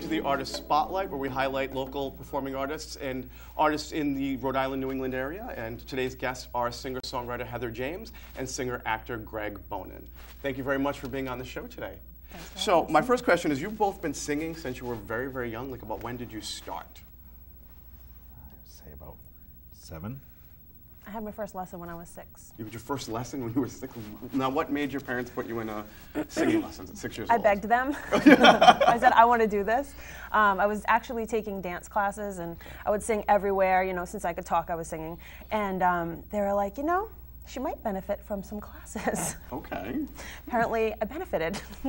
into the Artist Spotlight, where we highlight local performing artists and artists in the Rhode Island, New England area. And today's guests are singer-songwriter Heather James and singer-actor Greg Bonin. Thank you very much for being on the show today. So my first question is, you've both been singing since you were very, very young. Like, about when did you start? say about seven. I had my first lesson when I was six. You had your first lesson when you were six. Now, what made your parents put you in uh, singing lessons at six years I old? I begged them. I said, I want to do this. Um, I was actually taking dance classes and I would sing everywhere, you know, since I could talk, I was singing. And um, they were like, you know, she might benefit from some classes. Okay. Apparently, I benefited.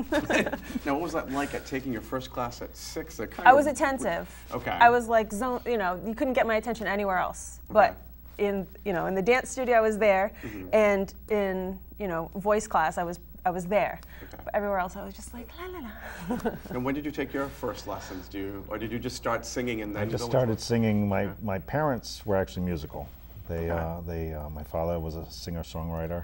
now, what was that like at taking your first class at six? I of- was attentive. Okay. I was like zone, you know, you couldn't get my attention anywhere else. But in, you know, in the dance studio I was there Mm-hmm. and in, you know, voice class I was I was there. Okay. But everywhere else I was just like la la la. And when did you take your first lessons? Do you, or did you just start singing and then? I just started it? singing. My, my parents were actually musical. They, Okay. uh, they, uh, my father was a singer-songwriter,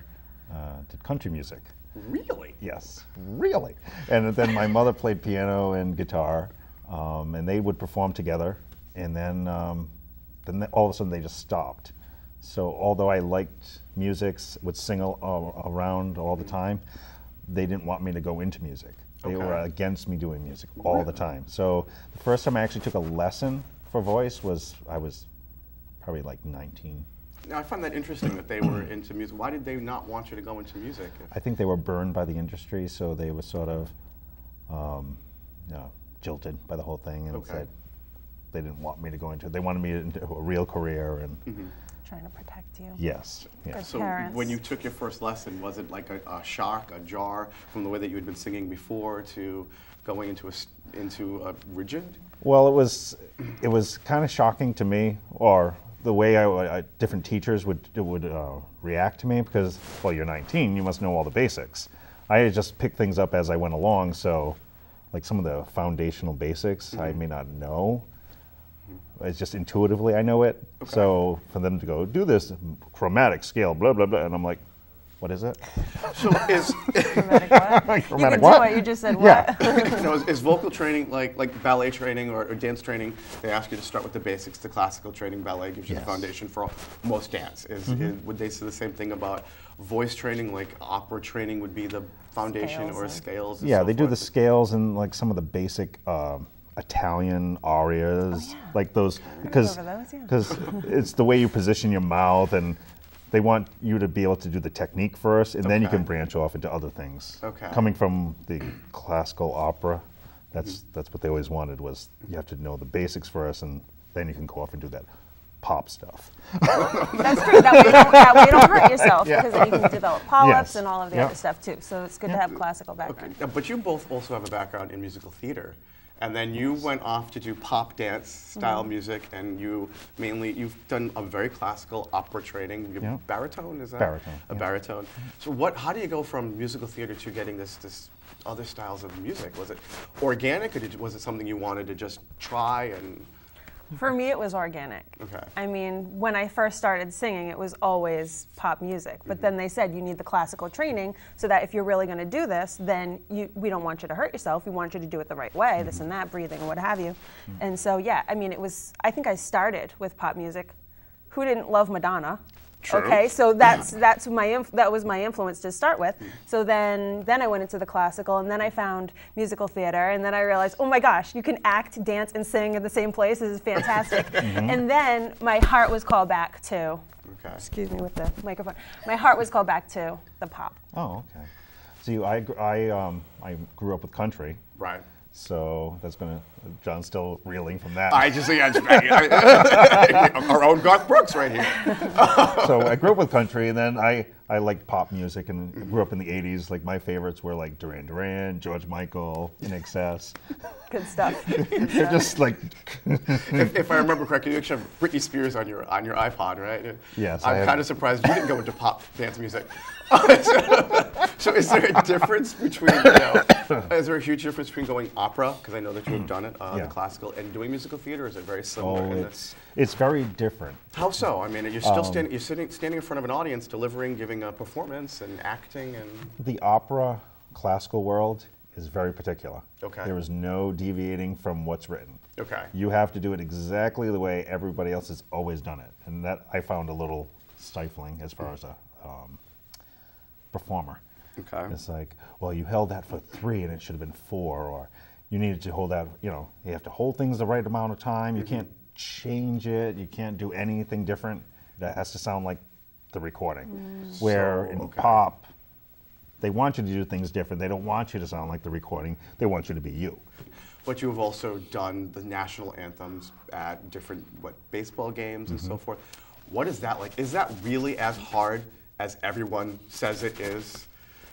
uh, did country music. Really? Yes, really. And then my mother played piano and guitar, um, and they would perform together. And then, um, then all of a sudden they just stopped. So although I liked music, would sing a- around all the time, they didn't want me to go into music. They were against me doing music all the time. So the first time I actually took a lesson for voice was I was probably like 19. Now, I find that interesting that they were into music. Why did they not want you to go into music? I think they were burned by the industry, so they were sort of um, you know, jilted by the whole thing, and Okay. said they didn't want me to go into. it. They wanted me into a real career, and Mm-hmm. Trying to protect you. yes, yes. So Parents. when you took your first lesson, was it like a, a shock, a jar from the way that you had been singing before to going into a s- into a rigid? Well, it was it was kind of shocking to me, or the way I, I different teachers would would uh, react to me because well, you're 19, you must know all the basics. I just picked things up as I went along, so like some of the foundational basics I may not know. It's just intuitively I know it. So for them to go do this chromatic scale, blah blah blah, and I'm like, what is it? So is Dramatic what? you Chromatic can what? do it. You just said Yeah. what? you know, is, is vocal training like like ballet training or, or dance training? They ask you to start with the basics. The classical training, ballet gives you the Yes. Mm-hmm. foundation for all, most dance. Is, is- would they say the same thing about voice training? Like opera training would be the foundation Scales or scales? and Yeah, so they do the scales and like some of the basic um, Italian arias, oh, yeah. like those because over those, yeah. because it's the way you position your mouth and they want you to be able to do the technique first and then you can branch off into other things. Okay. Coming from the classical opera, that's mm-hmm. that's what they always wanted was you have to know the basics first and then you can go off and do that pop stuff. That's true. That way you don't, that way you don't hurt yourself Yeah. because then you can develop polyps Yes. and all of the Yeah. other stuff too. So it's good to have classical background. now, but you both also have a background in musical theater. And then you went off to do pop dance style Mm-hmm. music, and you mainly you've done a very classical opera training. You Yeah. Baritone is that Baritone, A baritone. So what? How do you go from musical theater to getting this this other styles of music? Was it organic, or did, was it something you wanted to just try and? For me, it was organic. Okay. I mean, when I first started singing, it was always pop music. But then they said you need the classical training so that if you're really going to do this, then you, we don't want you to hurt yourself. We want you to do it the right way, this and that, breathing and what have you. And so, yeah, I mean, it was. I think I started with pop music. Who didn't love Madonna? True. Okay, so that's that's my inf- that was my influence to start with. So then then I went into the classical, and then I found musical theater, and then I realized, oh my gosh, you can act, dance, and sing in the same place. This is fantastic. And then my heart was called back to. Okay. Excuse me with the microphone. My heart was called back to the pop. Oh, okay. See, I I um, I grew up with country, Right. so that's gonna. John's still reeling from that. I just yeah, I- I- our own Garth Brooks right here. so I grew up with country, and then I, I liked pop music and grew up in the 80s. Like my favorites were like Duran Duran, George Michael, INXS. Good stuff. They're just like, if, if I remember correctly, you actually have Britney Spears on your on your iPod, right? Yes, I I'm kind of surprised you didn't go into pop dance music. so, is there a difference between, you know, is there a huge difference between going opera, because I know that you have done it, uh, Yeah. the classical, and doing musical theater? Is it very similar? oh, in the- it's, it's very different. how so? I mean, you're still Um, standing, you're sitting, standing in front of an audience, delivering, giving a performance, and acting, and The opera classical world is very particular. Okay. There is no deviating from what's written. Okay. You have to do it exactly the way everybody else has always done it, and that I found a little stifling as far as a um, performer. Okay. It's like, well, you held that for three, and it should have been four, or you needed to hold that. You know, you have to hold things the right amount of time. You can't change it. You can't do anything different. That has to sound like the recording. Where So, in okay. pop, they want you to do things different. They don't want you to sound like the recording. They want you to be you. But you have also done the national anthems at different what baseball games and Mm-hmm. so forth. What is that like? Is that really as hard as everyone says it is?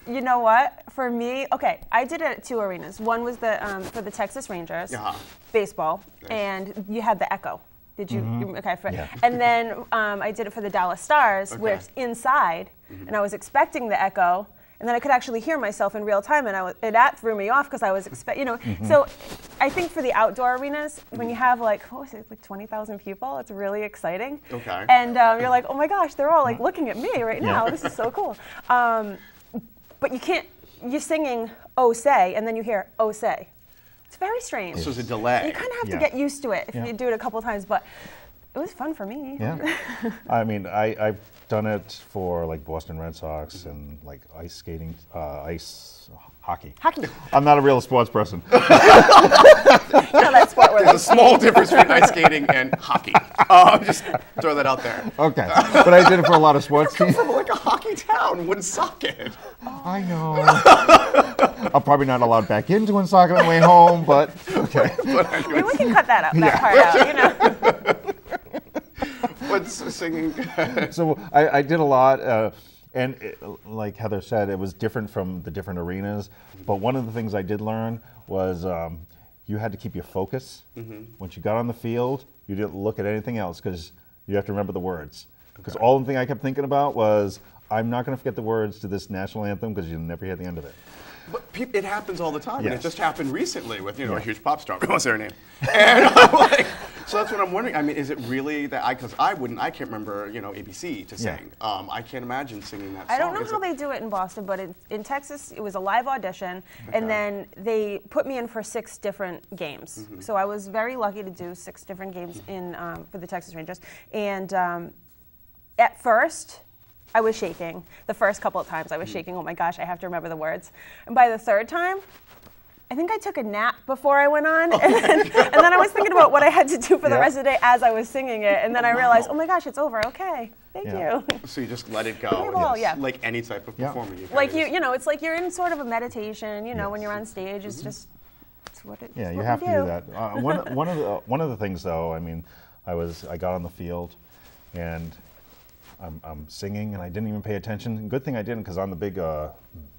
You know what? For me, okay, I did it at two arenas. One was the um, for the Texas Rangers, Uh-huh. baseball, Nice. and you had the Echo. Did you? you- Okay, for, Yeah. and then um, I did it for the Dallas Stars, where Okay. it's inside, Mm-hmm. and I was expecting the Echo, and then I could actually hear myself in real time, and I was, and that threw me off because I was expect, you know. Mm-hmm. So, I think for the outdoor arenas, when you have like what was it, like twenty thousand people, it's really exciting. Okay. And um, you're like, oh my gosh, they're all like looking at me right now. This is so cool. Um, but you can't. You're singing "Oh Say" and then you hear "Oh Say." It's very strange. This was a delay. You kind of have Yeah. to get used to it if Yeah. you do it a couple times. But it was fun for me. Yeah. I mean, I, I've done it for like Boston Red Sox and like ice skating, uh, ice hockey. Hockey. I'm not a real sports person. You know that sport where There's a small difference between ice skating and hockey. Uh, just throw that out there. okay. But I did it for a lot of sports teams. From like a hockey town, Woonsocket. I know. I'm probably not allowed back into Woonsocket on the way home, but okay. But I mean, we can cut that out, that part out. You know. what's singing? so I, I did a lot, uh, and it, like Heather said, it was different from the different arenas. But one of the things I did learn was um, you had to keep your focus. Once you got on the field, you didn't look at anything else because you have to remember the words. Because all the thing I kept thinking about was, I'm not going to forget the words to this national anthem because you'll never hear the end of it. But peop it happens all the time, and it just happened recently with you know a huge pop star. What's her name? And I'm like, so that's what I'm wondering. I mean, is it really that I? Because I wouldn't. I can't remember you know ABC to Yeah. sing. Um, I can't imagine singing that. I don't know Is how it- they do it in Boston, but in, in Texas, it was a live audition, Okay. and then they put me in for six different games. Mm-hmm. So I was very lucky to do six different games in um, for the Texas Rangers. And um, at first, I was shaking. The first couple of times, I Mm. was shaking. Oh my gosh, I have to remember the words. And by the third time. I think I took a nap before I went on, and, then, and then I was thinking about what I had to do for the rest of the day as I was singing it, and then I realized, oh my gosh, it's over. Okay, thank Yeah. you. So you just let it go. Play ball, yeah. Like any type of Yeah. performer. You like can you you know it's like you're in sort of a meditation you know when you're on stage it's just it's what it, Yeah, you have we to do that. Uh, one, one of the one of the things, though, I mean, I was I got on the field, and I'm, I'm singing, and I didn't even pay attention. Good thing I didn't, because on the big uh,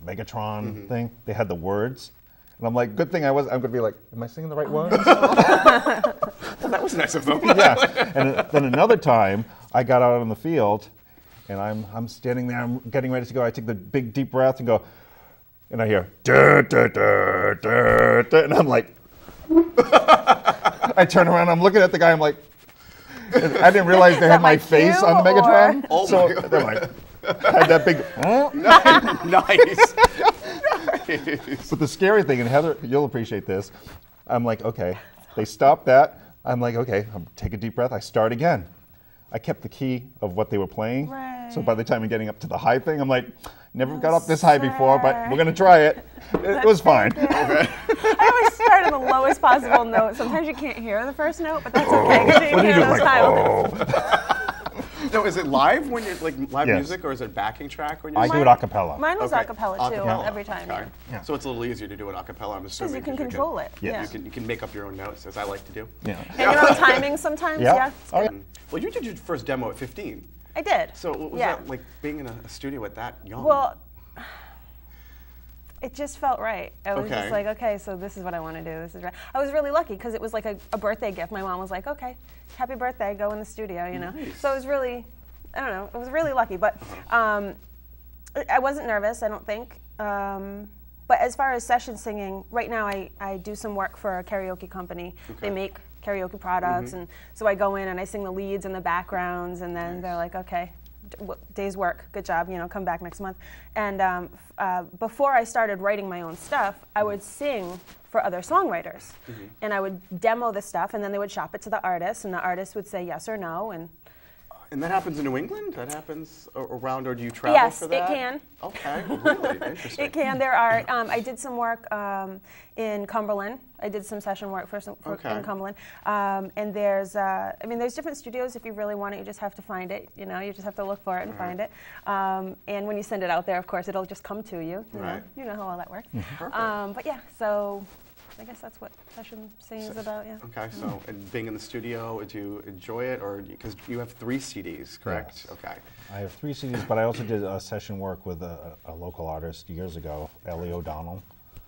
Megatron thing, they had the words, and I'm like, good thing I was. I'm gonna be like, am I singing the right words? well, that was nice of them. yeah. And then another time, I got out on the field, and I'm I'm standing there, I'm getting ready to go. I take the big deep breath and go, and I hear, "Duh, duh, duh, duh, duh," and I'm like, I turn around, I'm looking at the guy, I'm like, and I didn't realize they had my my face on the Megatron. Oh so my God. they're like, had that big. "Huh?" nice. But the scary thing, and Heather, you'll appreciate this. I'm like, okay. They stopped that. I'm like, okay. I'm take a deep breath. I start again. I kept the key of what they were playing. So by the time I'm getting up to the high thing, I'm like, never oh, got up this high before, but we're gonna try it. It was fine. I always start on the lowest possible note. Sometimes you can't hear the first note, but that's oh, okay because you do you hear those Like, times. oh. no, is it live when you're like live Yes. music, or is it backing track when you're? I do it a cappella. Mine was Okay. a cappella too, Acapella, every time. okay. Yeah. Yeah. So it's a little easier to do it a cappella, I'm assuming. Because you can 'cause control it. Yes. Yeah. You can, you can make up your own notes, as I like to do. Yeah. And your own timing sometimes. Yeah. Yeah. it's Oh, yeah. Mm. Well, you did your first demo at 15. I did. So what was yeah. that like being in a, a studio at that young? Well, it just felt right. I was Okay. just like, okay, so this is what I want to do. This is right. I was really lucky because it was like a, a birthday gift. My mom was like, okay, happy birthday, go in the studio, you know. Nice. So it was really, I don't know, it was really lucky. But um, I- wasn't nervous, I don't think. Um, but as far as session singing, right now I, I do some work for a karaoke company. They make karaoke products, and so I go in and I sing the leads and the backgrounds, and then they're like, okay, day's work, good job, you know, come back next month. And um, uh, before I started writing my own stuff, I would sing for other songwriters. And I would demo the stuff, and then they would shop it to the artist, and the artist would say yes or no. And And that happens in New England? That happens around, or do you travel Yes, for it can. Okay, really interesting. It can. There are. Um, I did some work um, in Cumberland. I did some session work for, some, for Okay. in Cumberland. Um, and there's, uh, I mean, there's different studios. If you really want it, you just have to find it. You know, you just have to look for it and find it. Um, and when you send it out there, of course, it'll just come to you. You Right. know, you know how all that works. Um, but yeah, so I guess that's what session singing is about. Yeah. Okay, so and being in the studio, do you enjoy it, or because you have three CDs, correct? Yes. Okay. I have three CDs, but I also did a session work with a, a local artist years ago, Ellie O'Donnell.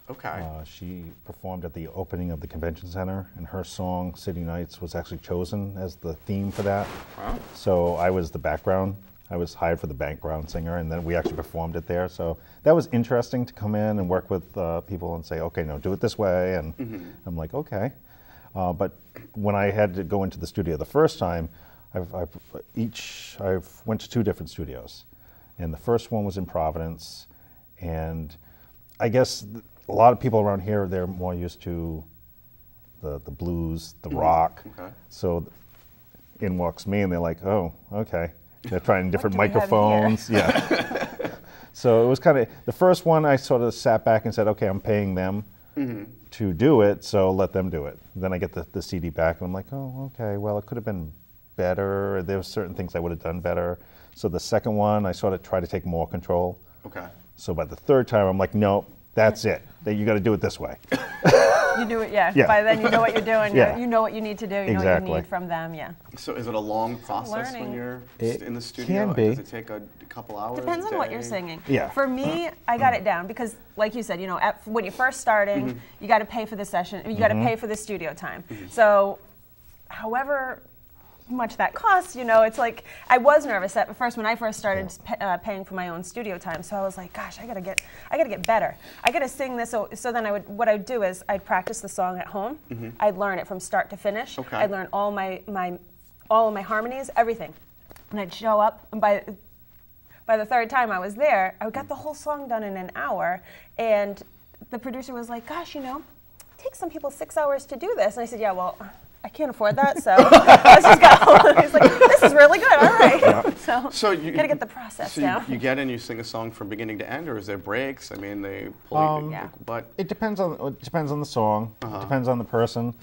Okay. Uh, she performed at the opening of the convention center, and her song "City Nights" was actually chosen as the theme for that. Wow. So I was the background. I was hired for the background singer, and then we actually performed it there. So that was interesting to come in and work with uh, people and say, "Okay, no, do it this way." And I'm like, "Okay." Uh, but when I had to go into the studio the first time, I've, I've each I've went to two different studios, and the first one was in Providence, and I guess a lot of people around here they're more used to the the blues, the rock. Okay. So in walks me, and they're like, "Oh, okay." They're trying different do we have here? microphones. Yeah. so it was kind of the first one. I sort of sat back and said, "Okay, I'm paying them mm-hmm. to do it, so let them do it." Then I get the, the CD back, and I'm like, "Oh, okay. Well, it could have been better. There were certain things I would have done better." So the second one, I sort of try to take more control. Okay. So by the third time, I'm like, "No, that's it. That you got to do it this way." You do it. Yeah. Yeah. By then, you know what you're doing. you- Yeah. You know what you need to do. You know what Exactly. you need from them. Yeah. So is it a long process when you're It in the studio? can be. Does it take a couple hours? Depends a on what you're day? singing. Yeah. For me, I got it down because, like you said, you know, at, when you're first starting, Mm-hmm. you got to pay for the session. You got to pay for the studio time. So, however much that costs, you know, it's like I was nervous at first when I first started uh, paying for my own studio time. So I was like, gosh, I gotta get, I gotta get better. I gotta sing this. So, so then I would, what I'd do is I'd practice the song at home. I'd learn it from start to finish. Okay. I'd learn all my my, all of my harmonies, everything, and I'd show up and by by the third time I was there, I got the whole song done in an hour. And the producer was like, gosh, you know, it takes some people six hours to do this. And I said, yeah, well, I can't afford that, so let's just go. He's like, this is really good, all right. So, So you gotta get the process so you, down. you get in, you sing a song from beginning to end, or is there breaks? I mean, they pull Um, you, Yeah. but It depends on it depends on the song. Uh-huh. It depends on the person.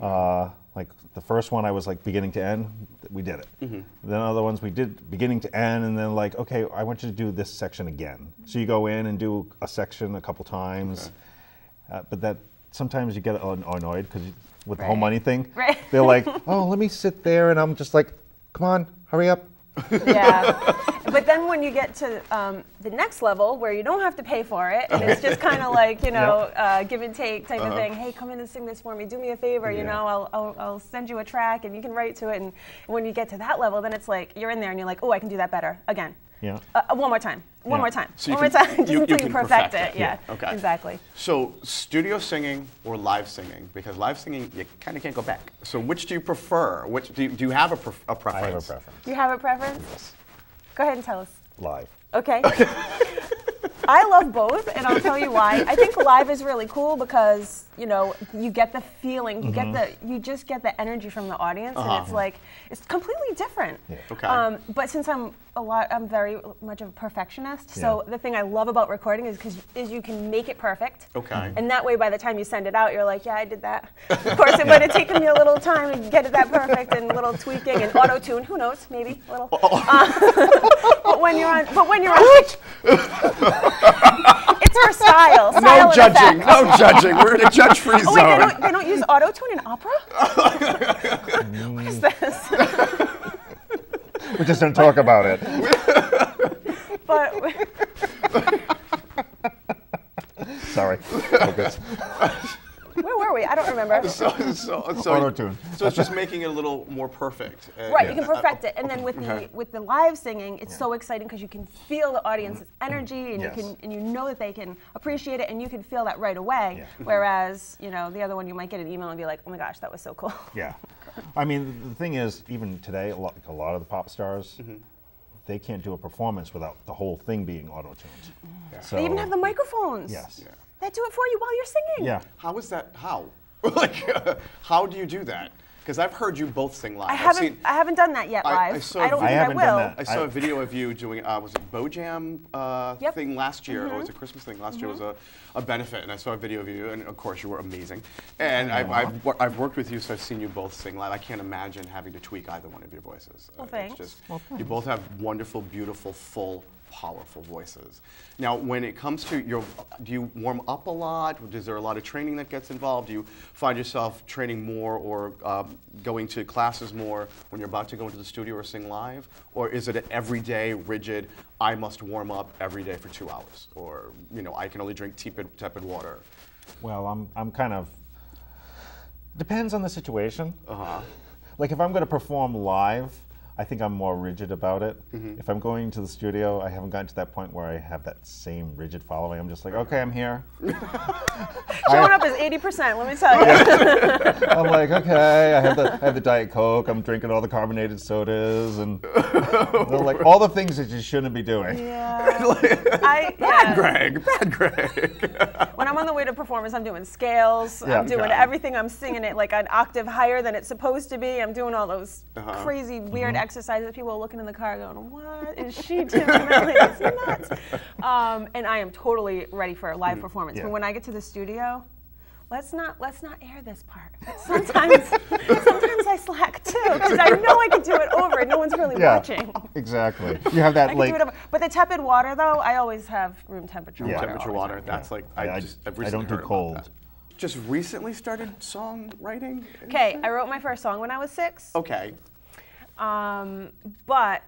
Uh, like the first one, I was like beginning to end. We did it. Mm-hmm. Then other ones we did beginning to end, and then like, okay, I want you to do this section again. So you go in and do a section a couple times. Uh, but that sometimes you get an- annoyed because with the whole money thing, Right. they're like, oh, let me sit there, and I'm just like, come on, hurry up. yeah. But then when you get to um, the next level where you don't have to pay for it, and it's just kind of like, you know, uh, give and take type of thing. Hey, come in and sing this for me. Do me a favor. You Uh-huh. Know, I'll, I'll, I'll send you a track and you can write to it. And when you get to that level, then it's like you're in there and you're like, oh, I can do that better again. Yeah. Uh, uh, one more time. One Yeah. more time. So you one can- more time. Just you- you until can you perfect, perfect it. it. Yeah. Okay. Exactly. so studio singing or live singing? Because live singing, you kind of can't go back. So which do you prefer? Which do you, do you have a, pref- a I preference? have a preference. You have a preference? Yes. Go ahead and tell us. Live. Okay. I love both, and I'll tell you why. I think live is really cool because you know you get the feeling, you get the, you just get the energy from the audience, and it's like it's completely different. Okay. Um, but since I'm a lot, I'm very much of a perfectionist. So the thing I love about recording is because is you can make it perfect. Okay. And that way, by the time you send it out, you're like, yeah, I did that. Of course, it might have taken me a little time to get it that perfect, and a little tweaking and auto tune. Who knows? Maybe a little. Uh, but when you're on, but when you're on, it's for style. style No judging, effect. no judging. We're in a judge-free Oh wait, they zone. don't, they don't use auto tune in opera. what is this? We just don't talk about it. But Sorry. Focus. where were we? I don't remember. So, so, so, Auto-tune. so it's just making it a little more perfect. Uh, Right, yeah. you can perfect it, and then with Okay. the with the live singing, it's so exciting because you can feel the audience's mm-hmm. energy, and Yes. you can and you know that they can appreciate it, and you can feel that right away. Yeah. Mm-hmm. Whereas, you know, the other one, you might get an email and be like, "Oh my gosh, that was so cool." Yeah. I mean, the thing is, even today, a lot, like a lot of the pop stars, mm-hmm. they can't do a performance without the whole thing being auto-tuned. So, They even have the microphones. Yes. Yeah. That do it for you while you're singing. Yeah. How is that? How? like, how do you do that? Because I've heard you both sing live. I I've haven't. seen- I haven't done that yet I- live. I saw don't a think I I haven't will. done that. I saw a video of you doing, uh, was it Bojam uh, Yep. thing last year, or was it Christmas thing last year? Was a, a benefit, and I saw a video of you, and of course you were amazing. And I've, I've, I've worked with you, so I've seen you both sing live. I can't imagine having to tweak either one of your voices. Well, Uh, thanks. It's just, you both have wonderful, beautiful, full, powerful voices. Now, when it comes to your, do you warm up a lot? Is there a lot of training that gets involved? Do you find yourself training more or um, going to classes more when you're about to go into the studio or sing live? Or is it an everyday, rigid, I must warm up every day for two hours? Or, you know, I can only drink tepid, tepid water? Well, I'm, I'm kind of. Depends on the situation. Uh-huh. Like if I'm going to perform live, I think I'm more rigid about it. Mm-hmm. If I'm going to the studio, I haven't gotten to that point where I have that same rigid following. I'm just like, okay, I'm here. Showing up is 80%. Let me tell you. I'm like, okay, I have the I have the Diet Coke. I'm drinking all the carbonated sodas and they're like all the things that you shouldn't be doing. yeah. I, Bad yeah. Greg, bad Greg. When I'm on the way to performance, I'm doing scales. Yeah. I'm doing Okay. everything. I'm singing it like an octave higher than it's supposed to be. I'm doing all those Uh-huh. crazy, Mm-hmm. weird exercises. People are looking in the car going, what is she doing? I'm like, it's nuts. Um, and I am totally ready for a live performance. Yeah. But when I get to the studio, let's not let's not air this part. Sometimes sometimes I slack too because I know I can do it over and no one's really Yeah, watching. exactly. You have that can like do it over. But the tepid water though, I always have room temperature Yeah. water. Temperature all water, time. that's like, I, I- just, I've I don't do heard about cold. Just recently started songwriting? Okay, I wrote my first song when I was six. Okay. Um, but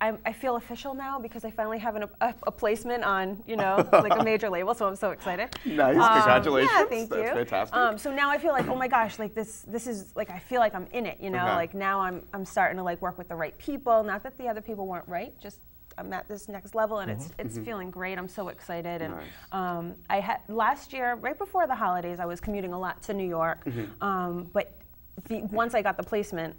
I, I feel official now because I finally have an, a, a placement on, you know, like a major label. So I'm so excited. Nice, Um, congratulations. Yeah, thank That's you. fantastic. Um, so now I feel like, oh my gosh, like this, this is like I feel like I'm in it. You know, Okay. like now I'm, I'm starting to like work with the right people. Not that the other people weren't right, just. I'm at this next level, and it's it's feeling great. I'm so excited, and Nice. um, I had last year, right before the holidays, I was commuting a lot to New York. Um, but the, once I got the placement,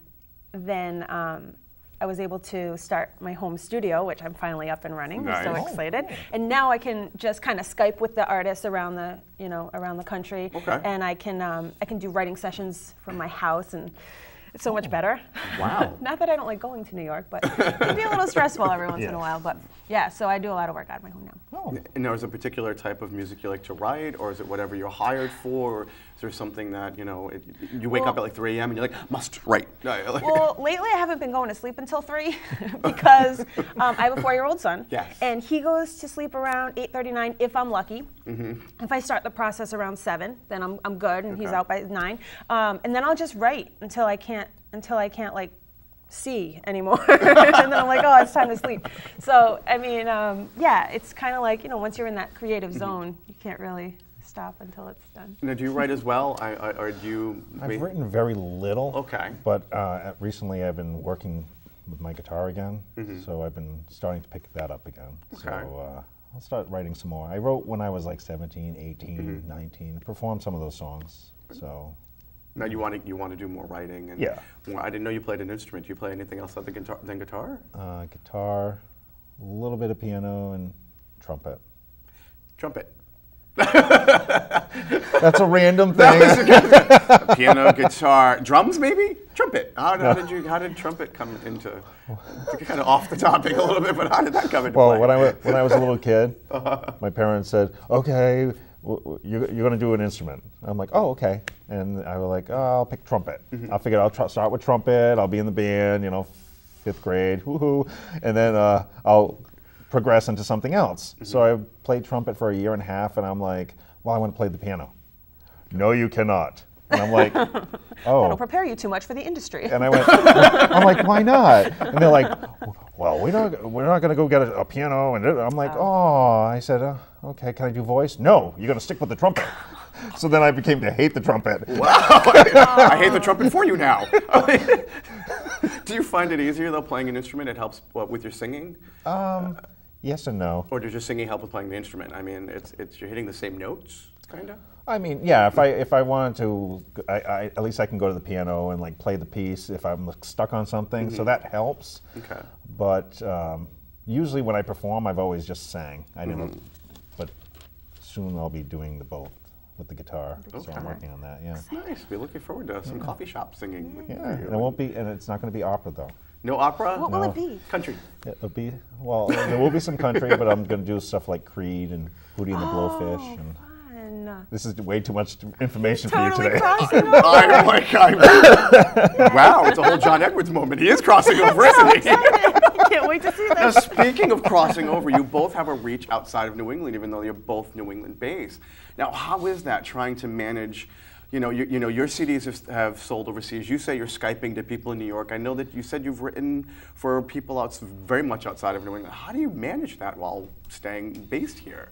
then um, I was able to start my home studio, which I'm finally up and running. I'm so Nice. excited. And now I can just kind of Skype with the artists around the, you know, around the country. Okay. And I can um, I can do writing sessions from my house and. It's so much better. Wow. Not that I don't like going to New York, but it can be a little stressful every once in a while. But yeah, so I do a lot of work out of my home now. oh, And there is a particular type of music you like to write, or is it whatever you're hired for? Or is there something that, you know, it, you wake up at like 3 a.m. and you're like, must write? No, like- Well, lately I haven't been going to sleep until three because um, I have a four-year-old son, Yes. and he goes to sleep around 8:39 if I'm lucky. Mm-hmm. If I start the process around seven, then I'm, I'm good, and he's out by nine. Um, and then I'll just write until I can't until I can't like see anymore, and then I'm like, oh, it's time to sleep. So I mean, um, yeah, it's kind of like you know, once you're in that creative Mm-hmm. zone, you can't really stop until it's done. now, do you write as well? I, I, or do you. I've written very little. Okay. But uh, recently, I've been working with my guitar again, Mm-hmm. so I've been starting to pick that up again. So Okay. uh, I'll start writing some more. I wrote when I was like 17, 18, Mm-hmm. 19. Performed some of those songs. So Now you want to you want to do more writing and Yeah. more, I didn't know you played an instrument. Do you play anything else other than guitar? Than guitar? uh, guitar, a little bit of piano, and trumpet. Trumpet. That's a random thing. Piano, guitar, drums, maybe trumpet. How, how did you? How did trumpet come into? Kind of off the topic a little bit, but how did that come into Well, play? when I, when I was a little kid, my parents said, okay, you're, you're going to do an instrument. I'm like, oh, okay. And I was like, oh, I'll pick trumpet. I figured I'll tr- start with trumpet. I'll be in the band, you know, fifth grade, woohoo. And then uh, I'll progress into something else. So I played trumpet for a year and a half, and I'm like, well, I want to play the piano. No, you cannot. And I'm like, oh. That'll prepare you too much for the industry. And I went, I'm like, why not? And they're like, well, we're not, we're not going to go get a, a piano. And I'm like, oh, I said, uh, okay, can I do voice? No, you're going to stick with the trumpet. So then I became to hate the trumpet. Wow! I hate the trumpet for you now. do you find it easier though playing an instrument? It helps what, with your singing, Um, yes and no. or does your singing help with playing the instrument? I mean, it's it's you're hitting the same notes, kind of. I mean, yeah, if I if I wanted to, I, I, at least I can go to the piano and like play the piece if I'm stuck on something. So that helps. Okay. But um, usually when I perform, I've always just sang. I didn't, but soon I'll be doing the both with the guitar. Okay. So I'm working on that. Yeah. Nice. We're looking forward to some coffee shop singing. Yeah, and it won't be, and it's not going to be opera though. No opera. What will it be? Country. It'll be well. there will be some country, but I'm going to do stuff like Creed and Hootie and the oh, Blowfish, and Fun. this is way too much information Totally for you today. crossing over. I'm like, I'm, wow, it's a whole John Edwards moment. He is crossing over, isn't he? Can't wait to see that. Now, speaking of crossing over, you both have a reach outside of New England, even though you're both New England based. Now, how is that trying to manage? You know, you, you know, your CDs have, have sold overseas. You say you're skyping to people in New York. I know that you said you've written for people out very much outside of New England. How do you manage that while staying based here?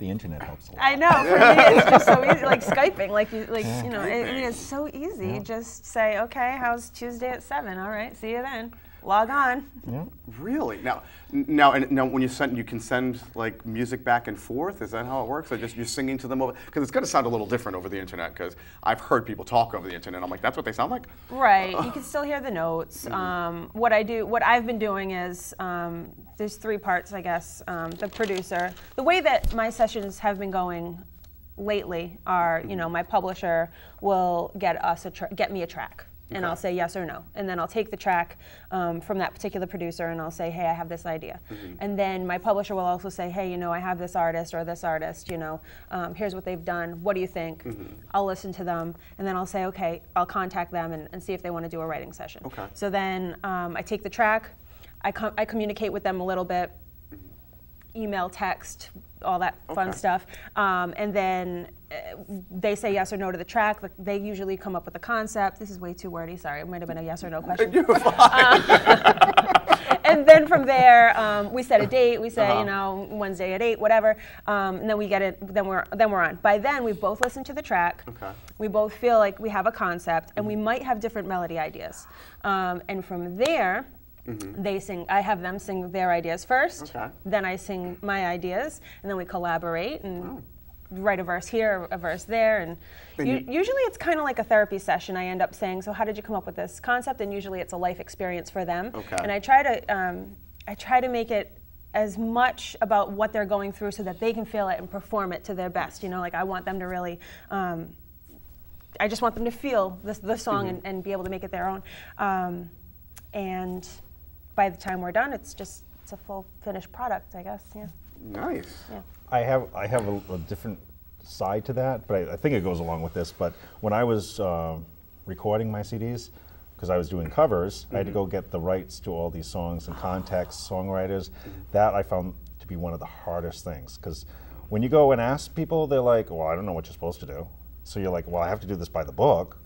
The internet helps a lot. I know. For me, it's just so easy, like Skyping, like you, like you know, it, I mean, it's so easy. Just say, okay, how's Tuesday at seven? All right, see you then. Log on. Yeah. Really? Now, now, and now, when you send, you can send like music back and forth. Is that how it works? Or just you're singing to them over? Because it's going to sound a little different over the internet. Because I've heard people talk over the internet. I'm like, that's what they sound like. Right. You can still hear the notes. Mm-hmm. Um, what I do, what I've been doing is um, there's three parts, I guess. Um, the producer, the way that my sessions have been going lately are, you know, my publisher will get us a tra- get me a track. And I'll say yes or no. And then I'll take the track um, from that particular producer and I'll say, hey, I have this idea. And then my publisher will also say, hey, you know, I have this artist or this artist, you know, um, here's what they've done. What do you think? I'll listen to them. And then I'll say, okay, I'll contact them and, and see if they want to do a writing session. Okay. So then um, I take the track, I, com- I communicate with them a little bit, email, text, all that fun Okay. stuff. Um, and then uh, they say yes or no to the track. Like, They usually come up with a concept. This is way too wordy. Sorry, it might have been a yes or no question. and then from there, um, we set a date. We say, Uh-huh. you know, Wednesday at eight, whatever. Um, and then we get it. Then we're then we're on. By then, we've both listened to the track. Okay. We both feel like we have a concept, and we might have different melody ideas. Um, and from there. They sing. I have them sing their ideas first. Okay. Then I sing my ideas, and then we collaborate and write a verse here, a verse there, and And you- usually it's kind of like a therapy session. I end up saying, "So how did you come up with this concept?" And usually it's a life experience for them. Okay. And I try to, um, I try to make it as much about what they're going through so that they can feel it and perform it to their best. You know, like I want them to really. Um, I just want them to feel the, the song Mm-hmm. and, and be able to make it their own. Um, and by the time we're done, it's just it's a full finished product, I guess. Yeah. Nice. Yeah. I have I have a, a different side to that, but I, I think it goes along with this. But when I was uh, recording my CDs, because I was doing covers, I had to go get the rights to all these songs and contact songwriters. That I found to be one of the hardest things because when you go and ask people, they're like, "Well, I don't know what you're supposed to do." So you're like, "Well, I have to do this by the book."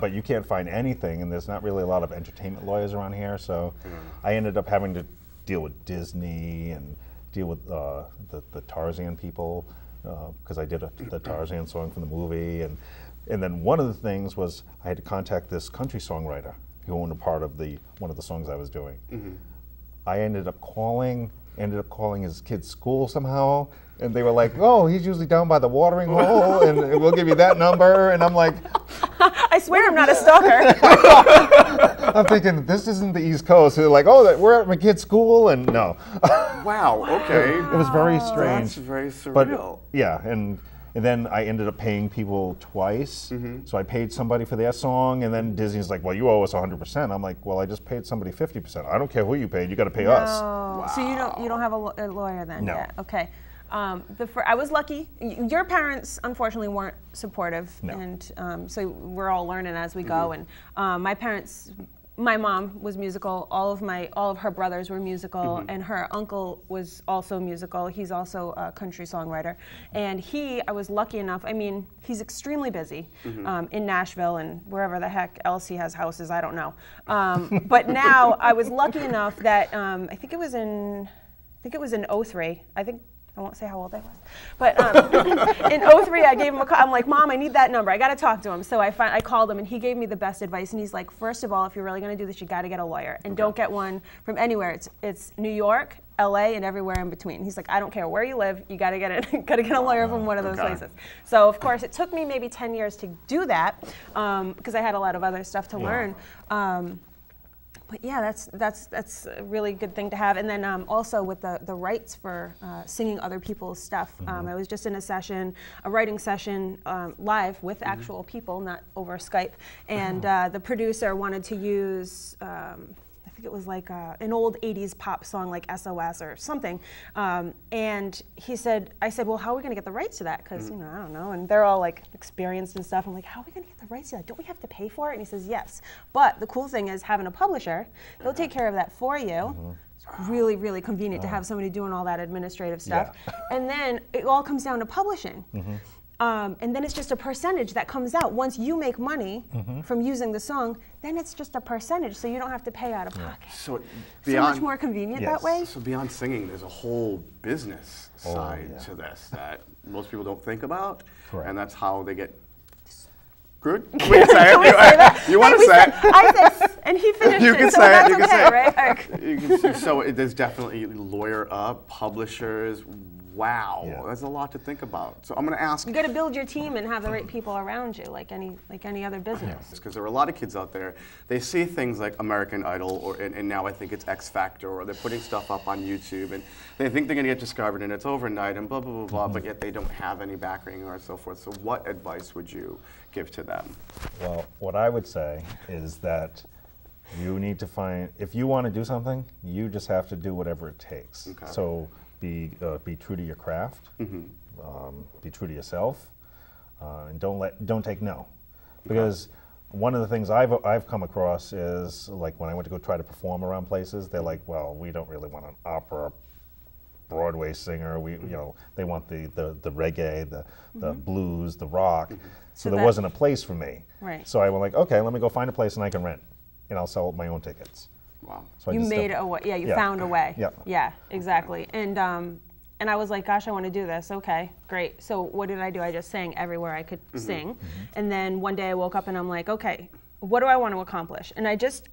But you can't find anything, and there's not really a lot of entertainment lawyers around here. So mm. I ended up having to deal with Disney and deal with uh, the, the Tarzan people uh, because I did a, the Tarzan song from the movie, and and then one of the things was I had to contact this country songwriter who owned a part of the one of the songs I was doing. Mm-hmm. I ended up calling, ended up calling his kid's school somehow, and they were like, "Oh, he's usually down by the watering hole, and we'll give you that number." And I'm like, I swear I'm not a stalker. I'm thinking this isn't the East Coast. So they're like, "Oh, we're at my kid's school," and no, Wow. Okay. it was very strange. That's very surreal. But yeah, and and then I ended up paying people twice. Mm-hmm. So I paid somebody for their song, and then Disney's like, "Well, you owe us 100 percent." I'm like, "Well, I just paid somebody 50 percent. I don't care who you paid. You got to pay us." Oh, so you don't you don't have a, a lawyer then? No. yet? Okay. Um, the fir- I was lucky. Your parents, unfortunately, weren't supportive, No. and um, so we're all learning as we go. And um, my parents, my mom was musical. All of my all of her brothers were musical, and her uncle was also musical. He's also a country songwriter, and he, I was lucky enough. I mean, he's extremely busy um, in Nashville and wherever the heck else he has houses. I don't know. Um, but now I was lucky enough that um, I think it was in. I think it was in 03. I think I won't say how old I was, but um, in 03, I gave him a call. I'm like, Mom, I need that number. I got to talk to him. So I find, I called him, and he gave me the best advice. And he's like, First of all, if you're really going to do this, you got to get a lawyer, and don't get one from anywhere. It's it's New York, LA, and everywhere in between. He's like, I don't care where you live, you got to get it, got to get a lawyer from one of those Okay. places. So of course, it took me maybe 10 years to do that because I had a lot of other stuff to learn. Um, but yeah, that's that's that's a really good thing to have. And then um, also with the the rights for uh, singing other people's stuff. Um, I was just in a session, a writing session um, live with actual people, not over Skype. And uh, the producer wanted to use. Think it was like uh, an old 80s pop song like SOS or something. Um, and he said, I said, well, how are we going to get the rights to that? Because, you know, I don't know. And they're all like experienced and stuff. I'm like, how are we going to get the rights to that? Don't we have to pay for it? And he says, yes. But the cool thing is having a publisher, they'll take care of that for you. It's really, really convenient to have somebody doing all that administrative stuff. And then it all comes down to publishing. Um, and then it's just a percentage that comes out. Once you make money from using the song, then it's just a percentage, so you don't have to pay out of pocket. So So much more convenient Yes. that way. So beyond singing, there's a whole business Oh, side yeah. to this that most people don't think about, Correct. and that's how they get screwed. We can say it. we say that? You want to we say said- I said, and he finished You it, can so say it, you can okay, say it. right? All right. You can see- so it, there's definitely lawyer up, publishers. Wow, Yeah. that's a lot to think about. So I'm going to ask You got to build your team and have the right people around you, like any like any other business. because there are a lot of kids out there. They see things like American Idol, or and, and now I think it's X Factor, or they're putting stuff up on YouTube, and they think they're going to get discovered, and it's overnight, and blah blah blah blah. But yet they don't have any backing or so forth. So what advice would you give to them? Well, what I would say is that you need to find if you want to do something, you just have to do whatever it takes. Okay. So be uh, be true to your craft, um, be true to yourself, uh, and don't let don't take no, because one of the things I've I've come across is like when I went to go try to perform around places, they're like, well, we don't really want an opera Broadway singer. We, you know, they want the the, the reggae, the the blues, the rock. So, So there wasn't a place for me. Right. So I went like, okay, let me go find a place and I can rent, and I'll sell my own tickets. Wow. So I you just made a way. Yeah, you Yeah. found a way. Yeah. Yeah, exactly. And um, and I was like, gosh, I want to do this. Okay, great. So what did I do? I just sang everywhere I could mm-hmm. sing. Mm-hmm. And then one day I woke up and I'm like, okay, what do I want to accomplish? And I just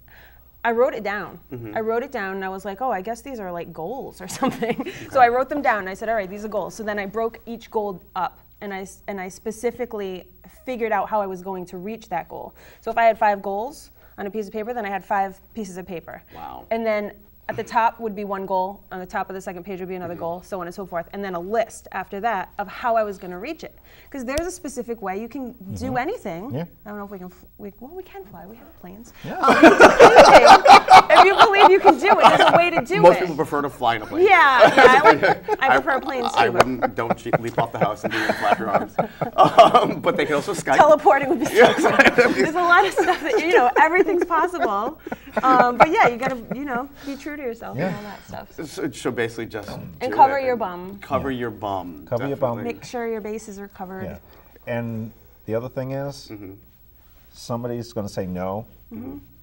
I wrote it down. Mm-hmm. I wrote it down and I was like, oh, I guess these are like goals or something. so I wrote them down and I said, all right, these are goals. So then I broke each goal up and I, s- and I specifically figured out how I was going to reach that goal. So if I had five goals on a piece of paper, then I had five pieces of paper. Wow. And then at the top would be one goal, on the top of the second page would be another Mm-hmm. goal, so on and so forth, and then a list after that of how I was going to reach it. Because there's a specific way you can do anything. Mm-hmm. Yeah. I don't know if we can. f- We, well, we can fly. We have planes. Yeah. Um, you can do anything. if you believe you can do it, there's a way to do Most it. people prefer to fly in a plane. yeah, yeah, I, like, I prefer planes too. I but wouldn't. Don't che- leap off the house and do it flap your arms. Um, but they can also Skype. teleporting would be so. There's a lot of stuff that you know. Everything's possible. Um, but yeah, you gotta you know be true to yourself and Yeah. all that stuff. So, so basically, just And cover your and bum. Cover your bum. Cover your bum. Make sure your bases are covered. Yeah. And the other thing is, Mm-hmm. somebody's going to say no.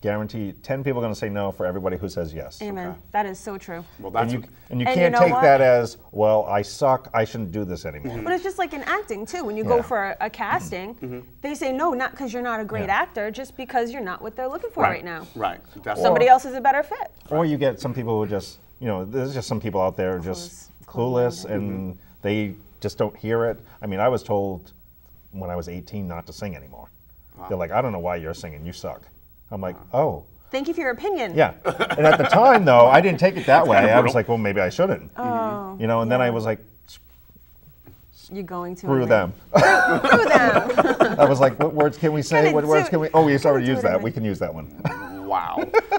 Guaranteed, ten people are going to say no for everybody who says yes. Amen. Okay. That is so true. Well, And that's you, and you And can't know take what? that as, well, I suck, I shouldn't do this anymore. Mm-hmm. But it's just like in acting too. When you go for a, a casting, Mm-hmm. mm-hmm. they say no, not because you're not a great Yeah. actor, just because you're not what they're looking for Right. right, now. right. Definitely. Somebody else is a better fit. Or you get some people who just, you know, there's just some people out there just Clueless, clueless and mm-hmm. they just don't hear it. I mean, I was told when I was 18 not to sing anymore. They're like, I don't know why you're singing, you suck. I'm like, oh. Thank you for your opinion. Yeah. And at the time, though, I didn't take it that way. I was like, well, maybe I shouldn't. Oh, You know, and then I was like, You're going to screw them. Screw them. I was like, what words can we say? Gonna What words can we? Oh, we already used that. We can use that one. Wow.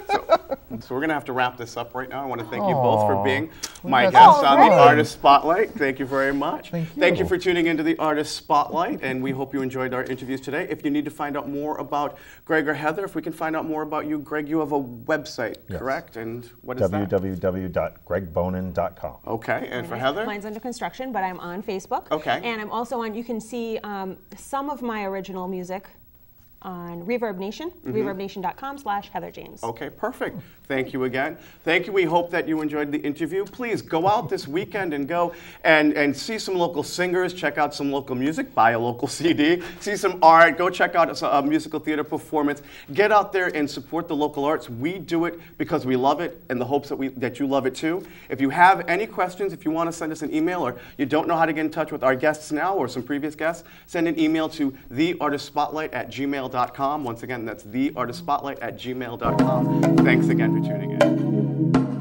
so, so we're gonna have to wrap this up right now. I want to thank you both for being my got guests so on the. Artist Spotlight. Thank you very much. Thank you. for tuning into the Artist Spotlight, and we hope you enjoyed our interviews today. If you need to find out more about Greg or Heather, if we can find out more about you, Greg, you have a website, Yes. correct? And what is that? www.gregbonin.com. Okay, and for Heather? Mine's under construction, but I'm on Facebook. Okay. And I'm also on, you can see um, some of my original music on ReverbNation, reverbnation.com slash Heather James. Okay, perfect. Thank you again. Thank you. We hope that you enjoyed the interview. Please go out this weekend and go and, and see some local singers, check out some local music, buy a local CD, see some art, go check out a, a musical theater performance. Get out there and support the local arts. We do it because we love it and the hopes that, we, that you love it too. If you have any questions, if you want to send us an email or you don't know how to get in touch with our guests now or some previous guests, send an email to theartistspotlight at gmail.com. Once again, that's theartistspotlight at gmail.com. Thanks again for tuning in.